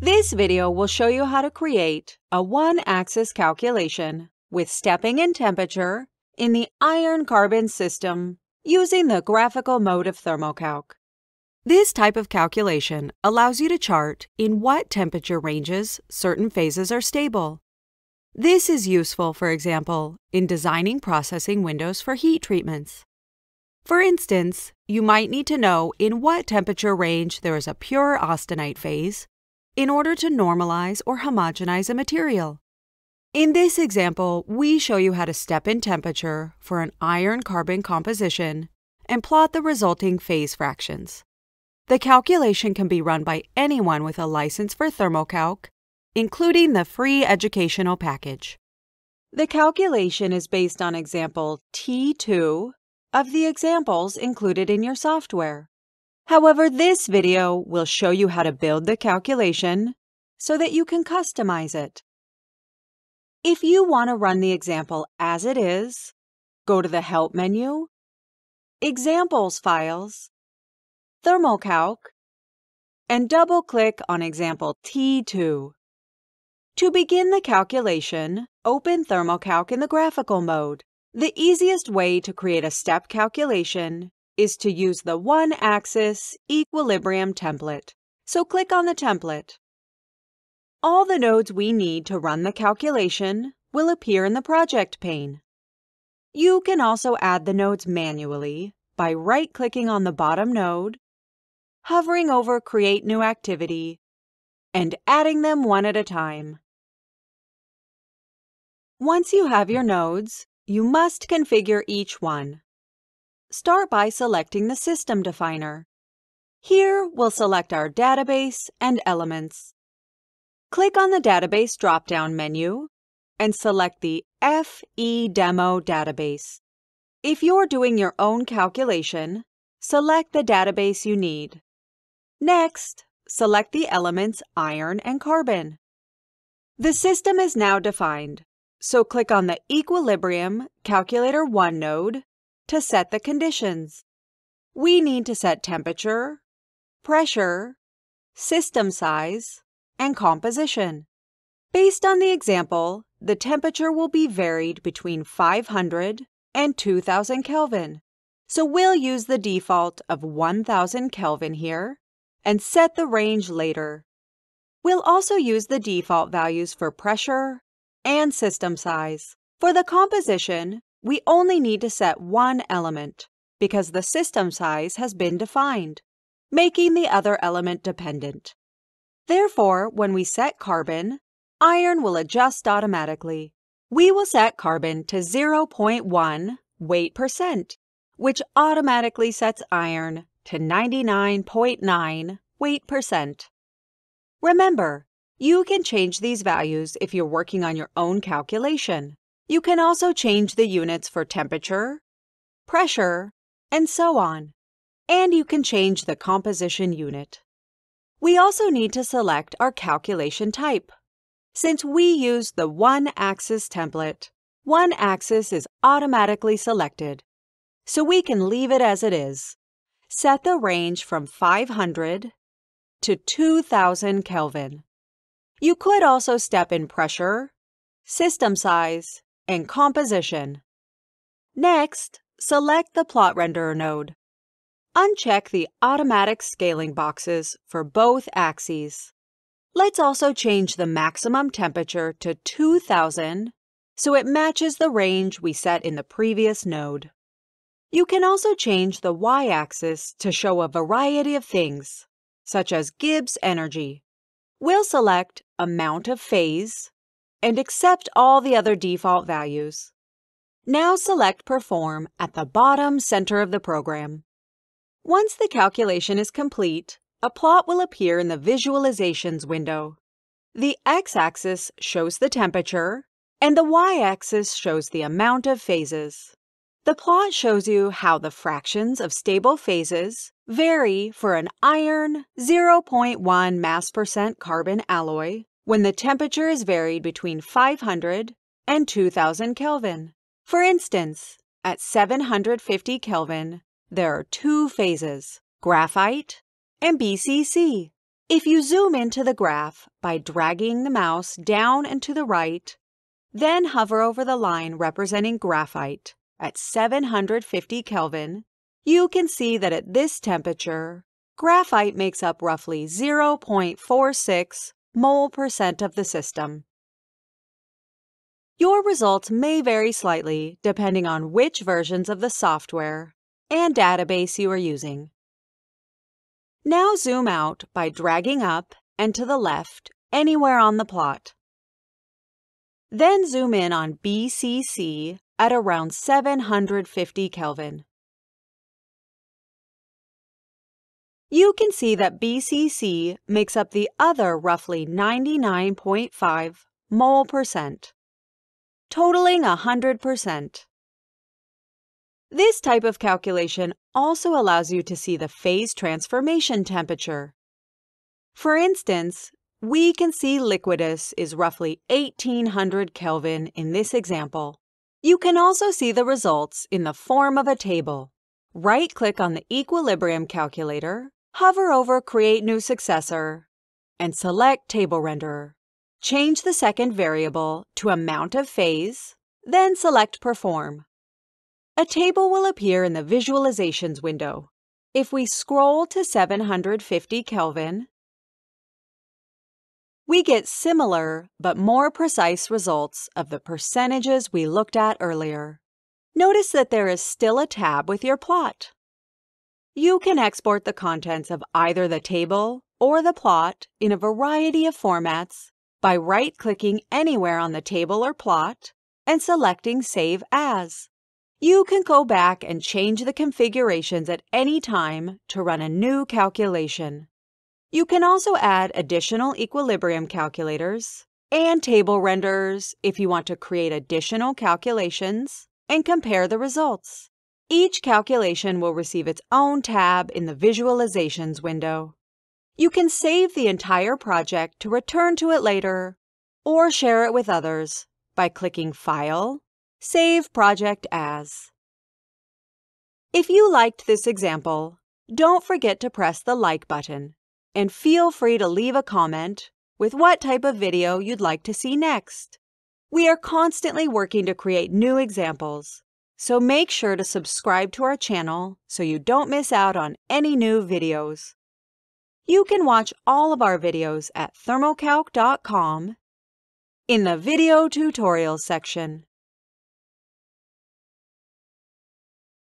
This video will show you how to create a one-axis calculation with stepping in temperature in the iron-carbon system using the graphical mode of Thermo-Calc. This type of calculation allows you to chart in what temperature ranges certain phases are stable. This is useful, for example, in designing processing windows for heat treatments. For instance, you might need to know in what temperature range there is a pure austenite phase in order to normalize or homogenize a material. In this example, we show you how to step in temperature for an iron-carbon composition and plot the resulting phase fractions. The calculation can be run by anyone with a license for Thermo-Calc, including the free educational package. The calculation is based on example T2 of the examples included in your software. However, this video will show you how to build the calculation so that you can customize it. If you want to run the example as it is, go to the Help menu, Examples Files, Thermo-Calc, and double-click on example T2. To begin the calculation, open Thermo-Calc in the graphical mode. The easiest way to create a step calculation is to use the one-axis equilibrium template. So click on the template. All the nodes we need to run the calculation will appear in the project pane. You can also add the nodes manually by right-clicking on the bottom node hovering over Create New Activity, and adding them one at a time. Once you have your nodes, you must configure each one. Start by selecting the System Definer. Here, we'll select our database and elements. Click on the Database drop-down menu and select the FE-Demo database. If you're doing your own calculation, select the database you need. Next, select the elements iron and carbon. The system is now defined, so click on the Equilibrium Calculator 1 node to set the conditions. We need to set temperature, pressure, system size, and composition. Based on the example, the temperature will be varied between 500 and 2000 Kelvin. So we'll use the default of 1000 Kelvin here and set the range later. We'll also use the default values for pressure and system size. For the composition, we only need to set one element because the system size has been defined, making the other element dependent. Therefore, when we set carbon, iron will adjust automatically. We will set carbon to 0.1 weight percent, which automatically sets iron to 99.9 weight percent. Remember, you can change these values if you're working on your own calculation. You can also change the units for temperature, pressure, and so on. And you can change the composition unit. We also need to select our calculation type. Since we use the one-axis template, one axis is automatically selected, so we can leave it as it is. Set the range from 500 to 2000 Kelvin. You could also step in pressure, system size, and composition. Next, select the Plot Renderer node. Uncheck the automatic scaling boxes for both axes. Let's also change the maximum temperature to 2000 so it matches the range we set in the previous node. You can also change the y-axis to show a variety of things, such as Gibbs energy. We'll select Amount of Phase and accept all the other default values. Now select Perform at the bottom center of the program. Once the calculation is complete, a plot will appear in the Visualizations window. The x-axis shows the temperature, and the y-axis shows the amount of phases. The plot shows you how the fractions of stable phases vary for an iron 0.1 mass percent carbon alloy when the temperature is varied between 500 and 2000 Kelvin. For instance, at 750 Kelvin, there are two phases, graphite and BCC. If you zoom into the graph by dragging the mouse down and to the right, then hover over the line representing graphite at 750 Kelvin, you can see that at this temperature, graphite makes up roughly 0.46 mole percent of the system. Your results may vary slightly depending on which versions of the software and database you are using. Now zoom out by dragging up and to the left anywhere on the plot. Then zoom in on BCC at around 750 Kelvin. You can see that BCC makes up the other roughly 99.5 mole percent totaling 100%. This type of calculation also allows you to see the phase transformation temperature. For instance, we can see liquidus is roughly 1800 Kelvin in this example. You can also see the results in the form of a table. Right-click on the equilibrium calculator, hover over Create New Successor, and select Table Renderer. Change the second variable to amount of phase, then select Perform. A table will appear in the Visualizations window. If we scroll to 750 Kelvin, we get similar but more precise results of the percentages we looked at earlier. Notice that there is still a tab with your plot. You can export the contents of either the table or the plot in a variety of formats by right-clicking anywhere on the table or plot and selecting Save As. You can go back and change the configurations at any time to run a new calculation. You can also add additional equilibrium calculators and table renderers if you want to create additional calculations and compare the results. Each calculation will receive its own tab in the Visualizations window. You can save the entire project to return to it later or share it with others by clicking File, Save Project As. If you liked this example, don't forget to press the like button and feel free to leave a comment with what type of video you'd like to see next. We are constantly working to create new examples, so make sure to subscribe to our channel so you don't miss out on any new videos. You can watch all of our videos at thermocalc.com in the Video Tutorials section.